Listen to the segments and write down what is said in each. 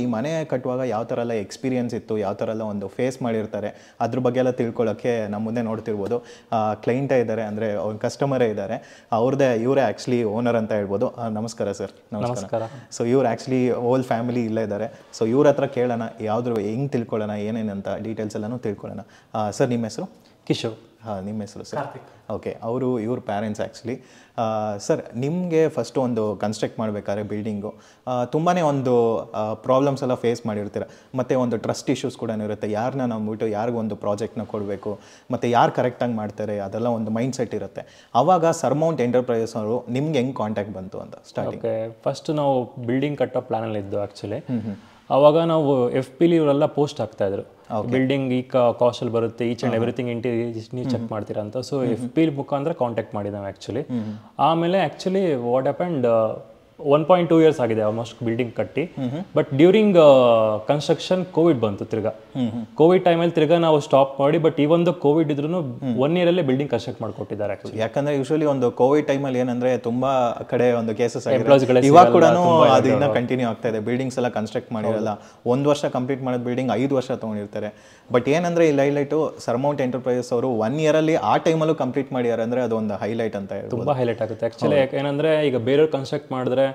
ಈ ಮನೆ ಕಟ್ಟುವಾಗ ಯಾವ ಥರ ಎಲ್ಲ ಎಕ್ಸ್ಪೀರಿಯನ್ಸ್ ಇತ್ತು ಯಾವ ಥರ ಎಲ್ಲ ಒಂದು ಫೇಸ್ ಮಾಡಿರ್ತಾರೆ ಅದ್ರ ಬಗ್ಗೆ ಎಲ್ಲ ತಿಳ್ಕೊಳ್ಳೋಕ್ಕೆ ನಮ್ಮ ಮುಂದೆ ನೋಡ್ತಿರ್ಬೋದು. ಕ್ಲೈಂಟೇ ಇದ್ದಾರೆ ಅಂದರೆ ಅವ್ರ ಕಸ್ಟಮರೇ ಇದ್ದಾರೆ. ಅವ್ರದ್ದೇ ಇವರೇ ಆ್ಯಕ್ಚುಲಿ ಓನರ್ ಅಂತ ಹೇಳ್ಬೋದು. ನಮಸ್ಕಾರ ಸರ್ ನಮಸ್ಕಾರ. ಸೊ ಇವ್ರು ಆ್ಯಕ್ಚುಲಿ ಓಲ್ ಫ್ಯಾಮಿಲಿ ಇಲ್ಲೇ ಇದ್ದಾರೆ. ಸೊ ಇವ್ರ ಹತ್ರ ಕೇಳೋಣ ಯಾವ್ದ್ರ ಹೆಂಗೆ ತಿಳ್ಕೊಳ್ಳೋಣ ಏನೇನಂತ ಡೀಟೇಲ್ಸ್ ಎಲ್ಲನೂ ತಿಳ್ಕೊಳ್ಳೋಣ. ಸರ್ ನಿಮ್ಮ ಹೆಸರು? ಕಿಶೋರ್. ಹಾಂ ನಿಮ್ಮ ಹೆಸರು ಸರ್? ಓಕೆ ಅವರು ಇವ್ರ ಪ್ಯಾರೆಂಟ್ಸ್ ಆ್ಯಕ್ಚುಲಿ ಸರ್ ನಿಮಗೆ ಫಸ್ಟು ಒಂದು ಕನ್ಸ್ಟ್ರಕ್ಟ್ ಮಾಡಬೇಕಾದ್ರೆ ಬಿಲ್ಡಿಂಗು ತುಂಬಾ ಒಂದು ಪ್ರಾಬ್ಲಮ್ಸ್ ಎಲ್ಲ ಫೇಸ್ ಮಾಡಿರ್ತೀರ. ಮತ್ತು ಒಂದು ಟ್ರಸ್ಟ್ ಇಶ್ಯೂಸ್ ಕೂಡ ಇರುತ್ತೆ. ಯಾರನ್ನ ನಂಬಿಟ್ಟು ಯಾರಿಗೊಂದು ಪ್ರಾಜೆಕ್ಟ್ನ ಕೊಡಬೇಕು ಮತ್ತು ಯಾರು ಕರೆಕ್ಟಾಗಿ ಮಾಡ್ತಾರೆ ಅದೆಲ್ಲ ಒಂದು ಮೈಂಡ್ ಸೆಟ್ ಇರುತ್ತೆ ಆವಾಗ ಸರ್ಮೌಂಟ್ ಎಂಟರ್ಪ್ರೈಸಸ್ ಅವರು ನಿಮ್ಗೆ ಹೆಂಗೆ ಕಾಂಟ್ಯಾಕ್ಟ್ ಬಂತು ಅಂತ ಸ್ಟಾರ್ಟಿಂಗ್ ಫಸ್ಟ್ ನಾವು ಬಿಲ್ಡಿಂಗ್ ಕಟ್ಟೋ ಪ್ಲಾನಲ್ಲಿ ಇದ್ದು ಆ್ಯಕ್ಚುಲಿ ಅವಾಗ ನಾವು ಎಫ್ ಪಿಲಿ ಇವರೆಲ್ಲ ಪೋಸ್ಟ್ ಆಗ್ತಾ ಇದ್ರು. ಬಿಲ್ಡಿಂಗ್ ಈ ಕಾಸ್ಟಲ್ಲಿ ಬರುತ್ತೆ ಈಚ್ ಆ್ಯಂಡ್ ಎವ್ರಿಥಿಂಗ್ ಇಂಟೀರಿಯರ್ ನೀವು ಚೆಕ್ ಮಾಡ್ತೀರಾ ಅಂತ. ಸೊ ಎಫ್ ಪಿ ಮುಖಾಂತರ ಕಾಂಟ್ಯಾಕ್ಟ್ ಮಾಡಿದ್ದೆ ನಾವು ಆ್ಯಕ್ಚುಲಿ ಆಮೇಲೆ actually what happened one point two years ಆಗಿದೆ ಆಲ್ಮೋಸ್ಟ್ ಬಿಲ್ಡಿಂಗ್ ಕಟ್ಟಿ. ಬಟ್ ಡ್ಯೂರಿಂಗ್ ಕನ್ಸ್ಟ್ರಕ್ಷನ್ ಕೋವಿಡ್ ಬಂತು ತಿರ್ಗಾ. ಕೋವಿಡ್ ಟೈಮಲ್ಲಿ ತಿರ್ಗಾ ನಾವು ಸ್ಟಾಪ್ ಮಾಡಿ ಬಟ್ ಈ ಒಂದು ಕೋವಿಡ್ ಇದ್ರೂ ಒನ್ ಇಯರಲ್ಲೇ ಬಿಲ್ಡಿಂಗ್ ಕನ್ಸ್ಟ್ರಕ್ಟ್ ಮಾಡ್ಕೊಟ್ಟಿದ್ದಾರೆ ಆ್ಯಕ್ಚುಲಿ ಯಾಕಂದ್ರೆ ಯೂಶಲಿ ಒಂದು ಕೋವಿಡ್ ಟೈಮಲ್ಲಿ ಏನಂದ್ರೆ ತುಂಬಾ ಕಡೆ ಒಂದು ಕೇಸಸ್ ಇವಾಗ ಕೂಡ ಅದು ಇನ್ನ ಕಂಟಿನ್ಯೂ ಆಗ್ತಾ ಇದೆ. ಬಿಲ್ಡಿಂಗ್ಸ್ ಎಲ್ಲ ಕನ್ಸ್ಟ್ರಕ್ಟ್ ಮಾಡಿರಲ್ಲ. ಒಂದು ವರ್ಷ ಕಂಪ್ಲೀಟ್ ಮಾಡಿದ ಬಿಲ್ಡಿಂಗ್ ಐದು ವರ್ಷ ತಗೊಂಡಿರ್ತಾರೆ. ಬಟ್ ಏನಂದ್ರೆ ಇಲ್ಲಿ ಹೈಲೈಟ್ ಸರ್ಮೌಂಟ್ ಎಂಟರ್ಪ್ರೈಸಸ್ ಅವರು ಒನ್ ಇಯರಲ್ಲಿ ಆ ಟೈಮಲ್ಲೂ ಕಂಪ್ಲೀಟ್ ಮಾಡಿದ್ದಾರೆ ಅಂದ್ರೆ ಅದು ಒಂದು ಹೈಲೈಟ್ ಅಂತ ತುಂಬಾ ಹೈಲೈಟ್ ಆಗುತ್ತೆ. ಆಕ್ಚುಲಿ ಏನಂದ್ರೆ ಈಗ ಬೇರೆಯವ್ರು ಕನ್ಸ್ಟ್ರಕ್ಟ್ ಮಾಡಿದ್ರೆ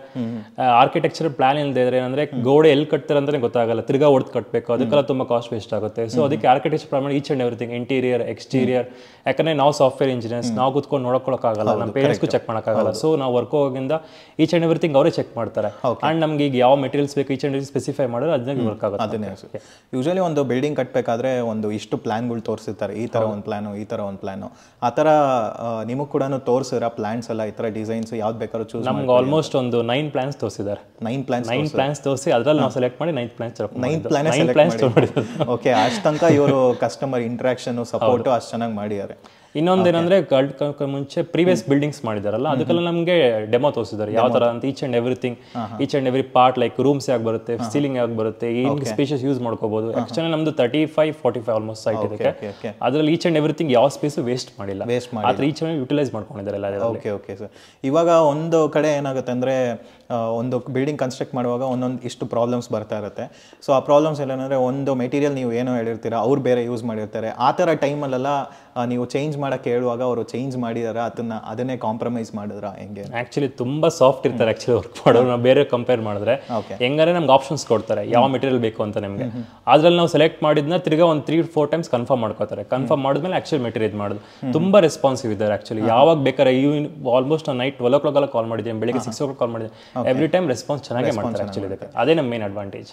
ಆರ್ಕಿಟೆಕ್ಚರ್ ಪ್ಲಾನ್ ಇಲ್ಲದೆ ಇದ್ರೆ ಏನಂದ್ರೆ ಗೋಡೆ ಎಲ್ಲಿ ಕಟ್ತಾರೆ ಅಂದ್ರೆ ಗೊತ್ತಾಗಲ್ಲ. ತಿರ್ಗಾ ಹೊಡೆದು ಕಟ್ಟಬೇಕು ಅದಕ್ಕೆಲ್ಲ ತುಂಬಾ ಕಾಸ್ಟ್ ವೇಸ್ಟ್ ಆಗುತ್ತೆ. ಸೊ ಅದಕ್ಕೆ ಆರ್ಕಿಟೆಕ್ಚರ್ ಪ್ರಮಾಣ each and everything interior exterior ಯಾಕಂದ್ರೆ ನಾವು ಸಾಫ್ಟ್ವೇರ್ ಇಂಜಿನಿಯರ್ಸ್ ನಾವು ಕೂತ್ಕೊಂಡು ನೋಡ್ಕೊಳಕ್ಕಾಗಲ್ಲ ನಮ್ಮ ಪೇರೆಂಟ್ಸ್ಗೂ ಚೆಕ್ ಮಾಡೋಕ್ಕಾಗಲ್ಲ. ಸೊ ನಾವು ವರ್ಕ್ ಹೋಗಿಂದ ಈಚ್ ಅಂಡ್ ಎವ್ರಿಥಿಂಗ್ ಅವರೇ ಚೆಕ್ ಮಾಡ್ತಾರೆ. ಅಂಡ್ ನಮ್ಗೆ ಈಗ ಯಾವ ಮೆಟೀರಿಯಲ್ಸ್ ಬೇಕು ಈಚ್ ಅಂಡ್ ಸ್ಪೆಸಿಫೈ ಮಾಡಿದ್ರೆ ಅದನ್ನ ವರ್ಕ್ ಆಗುತ್ತೆ. ಅದನ್ನೇ ಯೂಶಲಿ ಒಂದು ಬಿಲ್ಡಿಂಗ್ ಕಟ್ಟಬೇಕಾದ್ರೆ ಒಂದು ಇಷ್ಟು ಪ್ಲಾನ್ಗಳು ತೋರಿಸಿರ್ತಾರೆ. ಈ ತರ ಒಂದು ಪ್ಲಾನು ಈ ತರ ಒಂದು ಪ್ಲಾನು ಆ ಥರ ನಿಮಗೆ ಕೂಡ ತೋರಿಸಿರ ಪ್ಲಾನ್ಸ್ ಎಲ್ಲ ಈ ತರ ಡಿಸೈನ್ಸ್ ಯಾವ್ದು ಬೇಕಾದ್ರೂ ಚೂಸ್ ನಮ್ಗೆ ಆಲ್ಮೋಸ್ಟ್ ಒಂದು ನೈನ್ ಪ್ಲಾನ್ಸ್ ತೋರಿಸಿದ್ದಾರೆ. ನೈನ್ ಪ್ಲಾನ್ಸ್ ನೈನ್ ಪ್ಲಾನ್ಸ್ ತೋರಿಸಿ ಅದ್ರಲ್ಲಿ ನಾವು ಸೆಲೆಕ್ಟ್ ಮಾಡಿ nine plans nine plan nine plans okay ಅಷ್ಟು ತನಕ ಇವರು ಕಸ್ಟಮರ್ ಇಂಟ್ರಾಕ್ಷನ್ ಸಪೋರ್ಟು ಅಷ್ಟು ಚೆನ್ನಾಗಿ ಮಾಡಿದ್ದಾರೆ. ಇನ್ನೊಂದೇನಂದ್ರೆ ಏನಂದ್ರೆ ಕ- ಕ- ಮುಂಚೆ ಪ್ರೀವಿಯಸ್ ಬಿಲ್ಡಿಂಗ್ಸ್ ಮಾಡಿದಾರಲ್ಲ ಅದಕ್ಕೆಲ್ಲ ನಮಗೆ ಡೆಮೋ ತೋರಿಸಿದ್ದಾರೆ. ಯಾವ ತರ ಅಂತ each and everything each and every part like rooms ಯಾಕೆ ಬರುತ್ತೆ ಸೀಲಿಂಗ್ ಯಾಕೆ ಬರುತ್ತೆ ಈ ಸ್ಪೇಷಸ್ ಯೂಸ್ ಮಾಡ್ಕೋಬಹುದು ಆಕ್ಚುಲಿ ನಮ್ದು thirty five forty five almost site ಇದಕ್ಕೆ. okay. ಅದ್ರಲ್ಲಿ ಈಚ್ ಅಂಡ್ ಎವ್ರಿಥಿಂಗ್ ಯಾವ ಸ್ಪೇಸ್ ವೇಸ್ಟ್ ಮಾಡಿಲ್ಲ. ವೇಸ್ಟ್ ಮಾಡಿ ಈಚ್ ಅಂಡ್ ಯುಟಿಲೈಸ್ ಮಾಡ್ಕೊಂಡಿದ್ದಾರೆ ಎಲ್ಲ ಓಕೆ ಓಕೆ ಸರ್ ಇವಾಗ ಒಂದು ಕಡೆ ಏನಾಗುತ್ತೆ ಅಂದ್ರೆ ಒಂದು ಬಿಲ್ಡಿಂಗ್ ಕನ್ಸ್ಟ್ರಕ್ಟ್ ಮಾಡುವಾಗ ಒಂದೊಂದು ಇಷ್ಟು ಪ್ರಾಬ್ಲಮ್ಸ್ ಬರ್ತಾ ಇರುತ್ತೆ. ಸೊ ಆ ಪ್ರಾಬ್ಲಮ್ಸ್ ಎಲ್ಲ ಏನಂದರೆ ಒಂದು ಮೆಟೀರಿಯಲ್ ನೀವು ಏನೋ ಹೇಳಿರ್ತೀರಾ ಅವ್ರು ಬೇರೆ ಯೂಸ್ ಮಾಡಿರ್ತಾರೆ. ಆ ಥರ ಟೈಮಲ್ಲೆಲ್ಲ ನೀವು ಚೇಂಜ್ ಮಾಡೋಕ್ಕೆ ಹೇಳುವಾಗ ಅವರು ಚೇಂಜ್ ಮಾಡಿದಾರ? ಅದನ್ನ ಅದನ್ನೇ ಕಾಂಪ್ರಮೈಸ್ ಮಾಡಿದ್ರ? ಹೆಂಗೆ ಆಕ್ಚುಲಿ ತುಂಬಾ ಸಾಫ್ಟ್ ಇರ್ತಾರೆ ಆಕ್ಚುಲಿ ವರ್ಕ್ ಮಾಡೋರು. ನಾವು ಬೇರೆ ಕಂಪೇರ್ ಮಾಡಿದ್ರೆ. ಹೆಂಗಾರೆ ನಮ್ಗೆ ಆಪ್ಷನ್ಸ್ ಕೊಡ್ತಾರೆ. ಯಾವ ಮೆಟೀರಿಯಲ್ ಬೇಕು ಅಂತ ನಿಮಗೆ. ಅದ್ರಲ್ಲಿ ನಾವು ಸೆಲೆಕ್ಟ್ ಮಾಡಿದ್ನ ತಿರ್ಗಾ ಒಂದು ತ್ರೀ ಫೋರ್ ಟೈಮ್ಸ್ ಕನ್ಫರ್ಮ್ ಮಾಡ್ಕೋತಾರೆ. ಕನ್ಫರ್ಮ್ ಮಾಡಿದ್ಮೇಲೆ ಆಕ್ಚುಲಿ ಮೆಟೀರಿಯಲ್ ಇದು ಮಾಡೋದು. ತುಂಬಾ ರೆಸ್ಪಾನ್ಸಿವ್ ಇದ್ದಾರೆ ಆಕ್ಚುಲಿ ಯಾವಾಗ ಬೇಕಾದ್ರೆ ಈ almost night twelve o'clock call ಮಾಡಿದ್ದೀನಿ ಬೆಳಿಗ್ಗೆ ಸಿಕ್ಸ್ ಓ ಕ್ಲಾಕ್ ಕಾಲ್ ಮಾಡಿದ್ದೀನಿ. ಎವ್ರಿ ಟೈಮ್ ರೆಸ್ಪಾನ್ಸ್ ಚೆನ್ನಾಗಿ ಮಾಡ್ತಾರೆ ಆಕ್ಚುಲಿ ಇದಕ್ಕೆ. ಅದೇ ನಮ್ಮ ಮೇನ್ ಅಡ್ವಾಂಟೇಜ್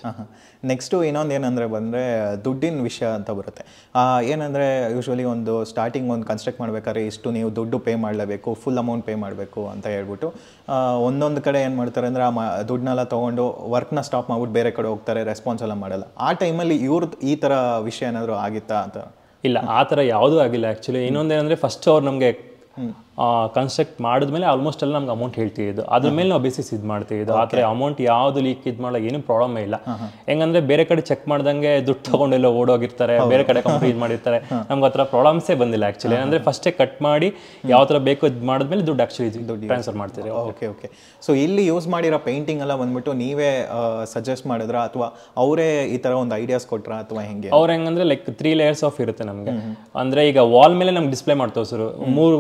ನೆಕ್ಸ್ಟು ಇನ್ನೊಂದು ಏನಂದ್ರೆ ಬಂದ್ರೆ ದುಡ್ಡಿನ ವಿಷಯ ಅಂತ ಬರುತ್ತೆ. ಆ, ಏನಂದರೆ ಯೂಶ್ವಲಿ ಒಂದು ಸ್ಟಾರ್ಟಿಂಗ್ ಒಂದು ಕನ್ಸ್ಟ್ರಕ್ಟ್ ಮಾಡಬೇಕಾದ್ರೆ ಇಷ್ಟು ನೀವು ದುಡ್ಡು ಪೇ ಮಾಡಲೇಬೇಕು ಫುಲ್ ಅಮೌಂಟ್ ಪೇ ಮಾಡಬೇಕು ಅಂತ ಹೇಳ್ಬಿಟ್ಟು ಒಂದೊಂದು ಕಡೆ ಏನು ಮಾಡ್ತಾರೆ ಅಂದರೆ ಆ ಮ ದುಡ್ಡನ್ನೆಲ್ಲ ತೊಗೊಂಡು ವರ್ಕ್ನ ಸ್ಟಾಪ್ ಮಾಡ್ಬಿಟ್ಟು ಬೇರೆ ಕಡೆ ಹೋಗ್ತಾರೆ ರೆಸ್ಪಾನ್ಸ್ ಎಲ್ಲ ಮಾಡಲ್ಲ. ಆ ಟೈಮಲ್ಲಿ ಇವ್ರದ್ದು ಈ ಥರ ವಿಷಯ ಏನಾದರೂ ಆಗಿತ್ತಾ ಅಂತ? ಇಲ್ಲ ಆ ಥರ ಯಾವುದೂ ಆಗಿಲ್ಲ. ಆ್ಯಕ್ಚುಲಿ ಇನ್ನೊಂದೇನಂದರೆ ಫಸ್ಟ್ ಅವ್ರು ನಮಗೆ ಕನ್ಸ್ಟ್ರಕ್ಟ್ ಮಾಡಿದ್ಮೇಲೆ ಆಲ್ಮೋಸ್ಟ್ ಎಲ್ಲ ನಮ್ಗೆ ಅಮೌಂಟ್ ಹೇಳ್ತಿದ್ದು ಅದ್ರ ಮೇಲೆ ನಾವು ಬೇಸಿಸ್ ಇದು ಮಾಡ್ತೀವಿ ಆ ಥರ ಅಮೌಂಟ್ ಯಾವುದು ಲೀಕ್ ಇದು ಮಾಡಲ್ಲ ಏನು ಪ್ರಾಬ್ಲಮ್ ಇಲ್ಲ. ಹೆಂಗಂದ್ರೆ ಬೇರೆ ಕಡೆ ಚೆಕ್ ಮಾಡ್ದಂಗೆ ದುಡ್ಡು ತಗೊಂಡೆಲ್ಲ ಓಡೋಗಿರ್ತಾರೆ ಬೇರೆ ಕಡೆ ಕಂಪ್ನಿ ಇದು ಮಾಡಿರ್ತಾರೆ. ನಮ್ಗೆ ಆ ಥರ ಪ್ರಾಬ್ಲಮ್ಸೇ ಬಂದಿಲ್ಲ ಆ್ಯಕ್ಚುಲಿ ಅಂದ್ರೆ ಫಸ್ಟೇ ಕಟ್ ಮಾಡಿ ಯಾವ ಥರ ಬೇಕು ಇದು ಮಾಡಿದ್ಮೇಲೆ ದುಡ್ಡು ಆ್ಯಕ್ಚುಲಿ ಟ್ರಾನ್ಸ್ಫರ್ ಮಾಡ್ತೀರಿ. ಓಕೆ ಓಕೆ ಸೊ ಇಲ್ಲಿ ಯೂಸ್ ಮಾಡಿರೋ ಪೇಂಟಿಂಗ್ ಎಲ್ಲ ಬಂದ್ಬಿಟ್ಟು ನೀವೇ ಸಜೆಸ್ಟ್ ಮಾಡಿದ್ರ? ಅಥವಾ ಅವರೇ ಈ ಥರ ಒಂದು ಐಡಿಯಾಸ್ ಕೊಟ್ರಾ? ಅಥವಾ ಹೆಂಗೆ? ಅವ್ರು ಹೆಂಗಂದ್ರೆ ಲೈಕ್ ತ್ರೀ ಲೇಯರ್ಸ್ ಆಫ್ ಇರುತ್ತೆ ನಮಗೆ. ಅಂದ್ರೆ ಈಗ ವಾಲ್ ಮೇಲೆ ನಮ್ಗೆ ಡಿಸ್ಪ್ಲೇ ಮಾಡ್ತೋ ಸರ್. ಮೂರು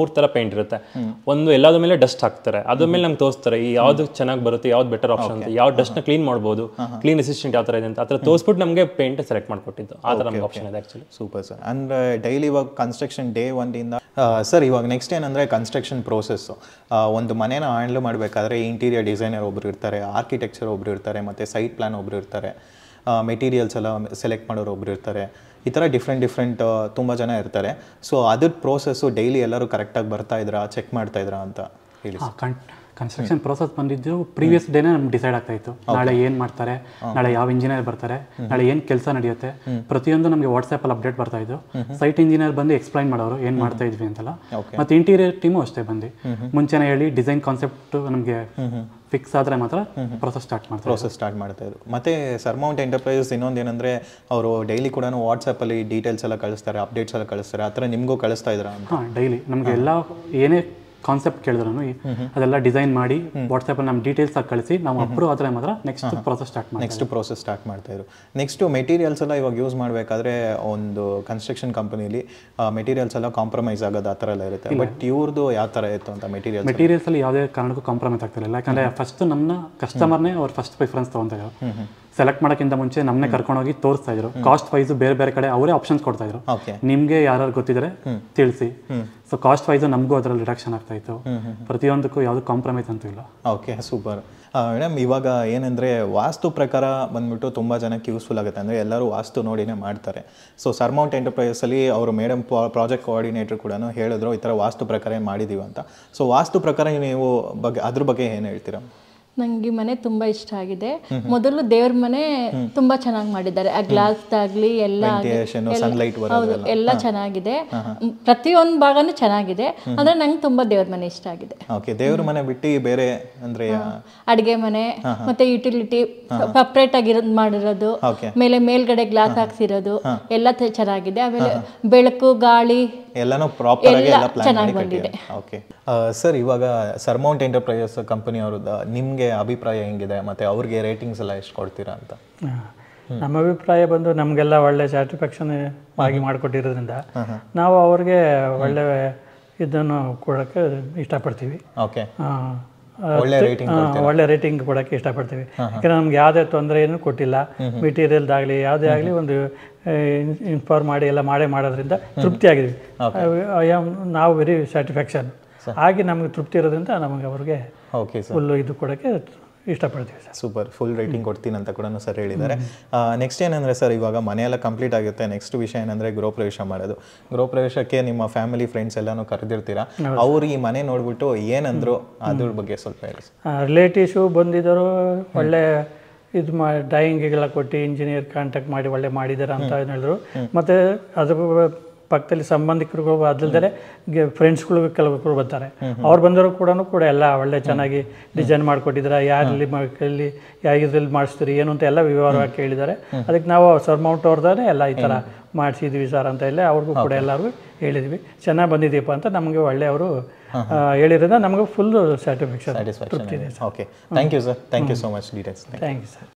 ಮೂರ್ ತರ ಪೇಂಟ್ ಇರುತ್ತೆ. ಒಂದು ಎಲ್ಲಾದ್ರ ಮೇಲೆ ಡಸ್ಟ್ ಹಾಕ್ತಾರೆ. ಅದ್ರ ಮೇಲೆ ನಮ್ಗೆ ತೋರಿಸ್ತಾರೆ ಈ ಯಾವ್ದು ಚೆನ್ನಾಗಿ ಬರುತ್ತೆ ಯಾವ್ದು ಬೆಟರ್ ಆಪ್ಷನ್ ಅಂತ. ಯಾವ ಡಸ್ಟ್ನ ಕ್ಲೀನ್ ಮಾಡ್ಬೋದು ಕ್ಲೀನ್ ಅಸಿಸ್ಟೆಂಟ್ ಯಾವ ತರ ಇದೆ ಅಂತ. ಆ ಥರ ತೋರಿಸ್ಬಿಟ್ಟು ನಮಗೆ ಪೇಂಟ್ ಸೆಲೆಕ್ಟ್ ಮಾಡ್ಕೊಟ್ಟಿದ್ದು. ಆ ಥರ ನಮ್ಗೆ ಆಪ್ಷನ್ ಇದೆ ಆ್ಯಕ್ಚುಲಿ ಸೂಪರ್ ಸರ್ ಅಂದರೆ ಡೈಲಿ ಇವಾಗ ಕನ್ಸ್ಟ್ರಕ್ಷನ್ ಡೇ ಒಂದಿಂದ ಸರ್ ಇವಾಗ ನೆಕ್ಸ್ಟ್ ಏನಂದರೆ ಕನ್ಸ್ಟ್ರಕ್ಷನ್ ಪ್ರೋಸೆಸ್ ಒಂದು ಮನೇನ ಹ್ಯಾಂಡ್ಲ್ ಮಾಡಬೇಕಾದ್ರೆ ಇಂಟೀರಿಯರ್ ಡಿಸೈನರ್ ಒಬ್ರು ಇರ್ತಾರೆ ಆರ್ಕಿಟೆಕ್ಚರ್ ಒಬ್ರು ಇರ್ತಾರೆ ಮತ್ತು ಸೈಟ್ ಪ್ಲಾನ್ ಒಬ್ರು ಇರ್ತಾರೆ ಮೆಟೀರಿಯಲ್ಸ್ ಎಲ್ಲ ಸೆಲೆಕ್ಟ್ ಮಾಡೋರು ಒಬ್ರು ಇರ್ತಾರೆ. ಈ ಥರ ಡಿಫ್ರೆಂಟ್ ಡಿಫ್ರೆಂಟ್ ತುಂಬ ಜನ ಇರ್ತಾರೆ. ಸೊ ಅದ್ರ ಪ್ರೋಸೆಸ್ಸು ಡೈಲಿ ಎಲ್ಲರೂ ಕರೆಕ್ಟಾಗಿ ಬರ್ತಾ ಇದ್ರಾ ಚೆಕ್ ಮಾಡ್ತಾ ಇದ್ರಾ ಅಂತ ಹೇಳಿ ಕನ್ಸ್ಟ್ರಕ್ಷನ್ ಪ್ರೋಸೆಸ್ ಬಂದಿದ್ದು ಪ್ರೀವಿಯಸ್ ಡೇನೇ ನಮ್ಗೆ ಡಿಸೈಡ್ ಆಗ್ತಾ ಇತ್ತು ನಾಳೆ ಏನ್ ಮಾಡ್ತಾರೆ ನಾಳೆ ಯಾವ ಇಂಜಿನಿಯರ್ ಬರ್ತಾರೆ ನಾಳೆ ಏನ್ ಕೆಲಸ ನಡೆಯುತ್ತೆ ಪ್ರತಿಯೊಂದು ನಮಗೆ ವಾಟ್ಸ್ಆಪ್ ಅಲ್ಲಿ ಅಪ್ಡೇಟ್ ಬರ್ತಾ ಇದ್ದು ಸೈಟ್ ಇಂಜಿನಿಯರ್ ಬಂದು ಎಕ್ಸ್ಪ್ಲೈನ್ ಮಾಡೋರು ಏನ್ ಮಾಡ್ತಾ ಇದ್ವಿ ಅಂತೆಲ್ಲ. ಮತ್ತೆ ಇಂಟೀರಿಯರ್ ಟೀಮು ಅಷ್ಟೇ ಬಂದು ಮುಂಚೆನೇ ಹೇಳಿ ಡಿಸೈನ್ ಕಾನ್ಸೆಪ್ಟ್ ನಮಗೆ ಫಿಕ್ಸ್ ಆದ್ರೆ ಮಾತ್ರ ಪ್ರೊಸೆಸ್ ಸ್ಟಾರ್ಟ್ ಮಾಡ್ತಾರೆ ಪ್ರೊಸೆಸ್ ಸ್ಟಾರ್ಟ್ ಮಾಡ್ತಾ ಇದ್ರು. ಮತ್ತೆ ಸರ್ಮೌಂಟ್ ಎಂಟರ್ಪ್ರೈಸಸ್ ಇನ್ನೊಂದು ಏನಂದ್ರೆ ಅವರು ಡೈಲಿ ಕೂಡ ವಾಟ್ಸಪ್ಪಲ್ಲಿ ಡೀಟೇಲ್ಸ್ ಎಲ್ಲ ಕಳಿಸ್ತಾರೆ ಅಪ್ಡೇಟ್ಸ್ ಎಲ್ಲ ಕಳಿಸ್ತಾರೆ ಆ ಥರ ನಿಮಗೂ ಕಳಿಸ್ತಾ ಇದ್ರ ಹಾಂ ಡೈಲಿ ನಮಗೆ ಎಲ್ಲ ಏನೇ ಕಾನ್ಸೆಪ್ಟ್ ಕೇಳಿದ್ರು ಅದೆಲ್ಲ ಡಿಸೈನ್ ಮಾಡಿ ವಾಟ್ಸಪ್ ನಮ್ಮ ಡೀಟೇಲ್ಸ್ ಆಗಿ ಕಳಿಸಿ ನಾವು ಅಪ್ರೂವ್ ಆದರೆ ಮಾತ್ರ ನೆಕ್ಸ್ಟ್ ಪ್ರೋಸೆಸ್ ಸ್ಟಾರ್ಟ್ ಮಾಡಿ ನೆಕ್ಸ್ಟ್ ಪ್ರೋಸೆಸ್ ಸ್ಟಾರ್ಟ್ ಮಾಡ್ತಾ ಇದ್ರು ನೆಕ್ಸ್ಟ್ ಮೆಟೀರಿಯಲ್ಸ್ ಎಲ್ಲ ಇವಾಗ ಯೂಸ್ ಮಾಡಬೇಕಾದ್ರೆ ಒಂದು ಕನ್ಸ್ಟ್ರಕ್ಷನ್ ಕಂಪನಿಲಿ ಮೆಟೀರಿಯಲ್ಸ್ ಎಲ್ಲ ಕಾಂಪ್ರಮೈಸ್ ಆಗೋದು ಆ ಥರ ಎಲ್ಲ ಇರುತ್ತೆ. ಬಟ್ ಇವ್ರದ್ದು ಯಾವ ಥರ ಇತ್ತು ಅಂತ ಮೆಟೀರಿಯಲ್ಸ್ ಮೆಟೀರಿಯಲ್ಸ್ ಅಲ್ಲಿ ಯಾವುದೇ ಕಾರಣಕ್ಕೂ ಕಾಂಪ್ರಮೈಸ್ ಆಗ್ತಿರಲಿಲ್ಲ ಯಾಕಂದರೆ ಫಸ್ಟ್ ನಮ್ಮ ಕಸ್ಟಮರ್ನೇ ಅವ್ರು ಫಸ್ಟ್ ಪ್ರಿಫರೆನ್ಸ್ ತಗೊಂತಾ ಸೆಲೆಕ್ಟ್ ಮಾಡೋಕ್ಕಿಂತ ಮುಂಚೆ ನಮ್ಮನ್ನೇ ಕರ್ಕೊಂಡೋಗಿ ತೋರಿಸ್ತಾ ಇದ್ರು. ಕಾಸ್ಟ್ ವೈಸ್ ಬೇರೆ ಬೇರೆ ಕಡೆ ಅವರೇ ಆಪ್ಷನ್ಸ್ ಕೊಡ್ತಾ ಇದ್ರು. ನಿಮ್ಗೆ ಯಾರು ಗೊತ್ತಿದ್ರೆ ತಿಳಿಸಿ. ಸೊ ಕಾಸ್ಟ್ ವೈಸ್ ನಮಗೂ ಅದರಲ್ಲಿ ರಿಡಕ್ಷನ್ ಆಗ್ತಾ ಇತ್ತು. ಪ್ರತಿಯೊಂದಕ್ಕೂ ಯಾವುದು ಕಾಂಪ್ರಮೈಸ್ ಅಂತೂ ಇಲ್ಲ. ಓಕೆ ಸೂಪರ್ ಮೇಡಮ್ ಇವಾಗ ಏನಂದ್ರೆ ವಾಸ್ತು ಪ್ರಕಾರ ಬಂದ್ಬಿಟ್ಟು ತುಂಬ ಜನಕ್ಕೆ ಯೂಸ್ಫುಲ್ ಆಗುತ್ತೆ. ಅಂದರೆ ಎಲ್ಲರೂ ವಾಸ್ತು ನೋಡಿನೇ ಮಾಡ್ತಾರೆ. ಸೊ ಸರ್ಮೌಂಟ್ ಎಂಟರ್ಪ್ರೈಸಲ್ಲಿ ಅವರು ಮೇಡಮ್ ಪ್ರಾಜೆಕ್ಟ್ ಕೋಆರ್ಡಿನೇಟರ್ ಕೂಡ ಹೇಳಿದ್ರು ಈ ಥರ ವಾಸ್ತು ಪ್ರಕಾರ ಮಾಡಿದ್ದೀವಿ ಅಂತ. ಸೊ ವಾಸ್ತು ಪ್ರಕಾರ ನೀವು ಬಗ್ಗೆ ಅದ್ರ ಬಗ್ಗೆ ಏನು ಹೇಳ್ತೀರಾ? ನಂಗೆ ಈ ಮನೆ ತುಂಬಾ ಇಷ್ಟ ಆಗಿದೆ. ಮೊದಲು ದೇವ್ರ ಮನೆ ತುಂಬಾ ಚೆನ್ನಾಗಿ ಮಾಡಿದ್ದಾರೆ. ಆ ಗ್ಲಾಸ್ ಆಗ್ಲಿ ಎಲ್ಲ ಹೌದು ಎಲ್ಲ. ಚೆನ್ನಾಗಿದೆ. ಪ್ರತಿಯೊಂದು ಭಾಗನೂ ಚೆನ್ನಾಗಿದೆ. ಅಂದ್ರೆ ನಂಗೆ ತುಂಬಾ ದೇವ್ರ ಮನೆ ಇಷ್ಟ ಆಗಿದೆ. ಓಕೆ ದೇವ್ರ ಮನೆ ಬಿಟ್ಟು ಬೇರೆ ಅಂದ್ರೆ ಅಡಿಗೆ ಮನೆ ಮತ್ತೆ ಯುಟಿಲಿಟಿ ಸಪ್ರೇಟ್ ಆಗಿರೋದು ಮಾಡಿರೋದು. ಮೇಲೆ ಮೇಲ್ಗಡೆ ಗ್ಲಾಸ್ ಹಾಕ್ಸಿರೋದು. ಎಲ್ಲ ಚೆನ್ನಾಗಿದೆ. ಆಮೇಲೆ ಬೆಳಕು ಗಾಳಿ ಎಲ್ಲಾನು ಪ್ರಾಪರ್ ಆಗಿ ಎಲ್ಲ ಪ್ಲಾನ್ ಮಾಡಿ ಓಕೆ. ಸರ್ ಇವಾಗ ಸರ್ಮೌಂಟ್ ಎಂಟರ್ಪ್ರೈಸಸ್ ಕಂಪನಿ ಅವ್ರದ್ದು ನಿಮಗೆ ಅಭಿಪ್ರಾಯ ಹೆಂಗಿದೆ? ಮತ್ತು ಅವ್ರಿಗೆ ರೇಟಿಂಗ್ಸ್ ಎಲ್ಲ ಎಷ್ಟು ಕೊಡ್ತೀರಾ ಅಂತ? ನಮ್ಮ ಅಭಿಪ್ರಾಯ ಬಂದು ನಮಗೆಲ್ಲ ಒಳ್ಳೆ ಸ್ಯಾಟಿಸ್ಫ್ಯಾಕ್ಷನ್ ಆಗಿ ಮಾಡಿಕೊಟ್ಟಿರೋದ್ರಿಂದ ನಾವು ಅವ್ರಿಗೆ ಒಳ್ಳೆ ಇದನ್ನು ಕೊಡೋಕ್ಕೆ ಇಷ್ಟಪಡ್ತೀವಿ. ಓಕೆ. ಒಳ್ಳೆ ರೇಟಿಂಗ್ ಒಳ್ಳೆ ರೇಟಿಂಗ್ ಕೊಡೋಕ್ಕೆ ಇಷ್ಟಪಡ್ತೀವಿ. ಯಾಕಂದ್ರೆ ನಮ್ಗೆ ಯಾವುದೇ ತೊಂದರೆ ಏನು ಕೊಟ್ಟಿಲ್ಲ. ಮೆಟೀರಿಯಲ್ದಾಗಲಿ ಯಾವುದೇ ಆಗಲಿ ಒಂದು ಇನ್ಫಾರ್ಮ್ ಮಾಡಿ ಎಲ್ಲ ಮಾಡೇ ಮಾಡೋದ್ರಿಂದ ತೃಪ್ತಿ ಆಗಿದ್ವಿ ನಾವು ವೆರಿ ಸ್ಯಾಟಿಸ್ಫ್ಯಾಕ್ಷನ್ ಹಾಗೆ ನಮಗೆ ತೃಪ್ತಿ ಇರೋದ್ರಿಂದ ನಮಗೆ ಅವ್ರಿಗೆ ಓಕೆ ಸರ್ ಫುಲ್ಲು ಇದು ಕೊಡೋಕ್ಕೆ ಇಷ್ಟಪಡ್ತೀವಿ ಸರ್ ಸೂಪರ್ ಫುಲ್ ರೇಟಿಂಗ್ ಕೊಡ್ತೀನಿ ಅಂತ ಕೂಡ ಸರ್ ಹೇಳಿದ್ದಾರೆ. ನೆಕ್ಸ್ಟ್ ಏನಂದರೆ ಸರ್ ಇವಾಗ ಮನೆಯೆಲ್ಲ ಕಂಪ್ಲೀಟ್ ಆಗುತ್ತೆ. ನೆಕ್ಸ್ಟ್ ವಿಷಯ ಏನಂದರೆ ಗೃಹ ಪ್ರವೇಶ ಮಾಡೋದು. ಗೃಹ ಪ್ರವೇಶಕ್ಕೆ ನಿಮ್ಮ ಫ್ಯಾಮಿಲಿ ಫ್ರೆಂಡ್ಸ್ ಎಲ್ಲನೂ ಕರೆದಿರ್ತೀರಾ? ಅವ್ರು ಈ ಮನೆ ನೋಡ್ಬಿಟ್ಟು ಏನಂದ್ರು ಅದ್ರ ಬಗ್ಗೆ ಸ್ವಲ್ಪ ಹೇಳಿ ರಿಲೇಟಿವ್ಸು ಬಂದಿದ್ದರು ಒಳ್ಳೆ ಇದು ಮಾ ಡ್ರಾಯಿಂಗಿಗೆಲ್ಲ ಕೊಟ್ಟು ಇಂಜಿನಿಯರ್ ಕಾಂಟ್ಯಾಕ್ಟ್ ಮಾಡಿ ಒಳ್ಳೆ ಮಾಡಿದ್ದಾರೆ ಅಂತ ಹೇಳಿದ್ರು. ಮತ್ತು ಅದ್ರ ಪಕ್ಕದಲ್ಲಿ ಸಂಬಂಧಿಕರು ಅದಲ್ದೇ ಫ್ರೆಂಡ್ಸ್ಗಳು ಕೆಲವರು ಬರ್ತಾರೆ. ಅವ್ರು ಬಂದವರು ಕೂಡ ಕೂಡ ಎಲ್ಲ ಒಳ್ಳೆ ಚೆನ್ನಾಗಿ ಡಿಸೈನ್ ಮಾಡಿಕೊಟ್ಟಿದ್ದಾರೆ. ಯಾರಲ್ಲಿ ಮಕ್ಕಳಲ್ಲಿ ಯಾವ ಇದ್ರಲ್ಲಿ ಮಾಡಿಸ್ತೀರಿ ಏನು ಅಂತ ಎಲ್ಲ ವಿವರವಾಗಿ ಕೇಳಿದ್ದಾರೆ. ಅದಕ್ಕೆ ನಾವು ಸರ್ಮೌಂಟ್ ಅವ್ರದ್ದೇ ಎಲ್ಲ ಈ ಥರ ಮಾಡಿಸಿದ್ವಿ ಸರ್ ಅಂತ ಎಲ್ಲ ಅವ್ರಿಗೂ ಕೂಡ ಎಲ್ಲರಿಗೂ ಹೇಳಿದ್ವಿ. ಚೆನ್ನಾಗಿ ಬಂದಿದ್ದೀಪ ಅಂತ ನಮಗೆ ಒಳ್ಳೆಯವರು ಹೇಳಿರೋದ್ರಿಂದ ನಮಗೆ full satisfaction satisfaction okay thank you sir. Thank you so much details thank you sir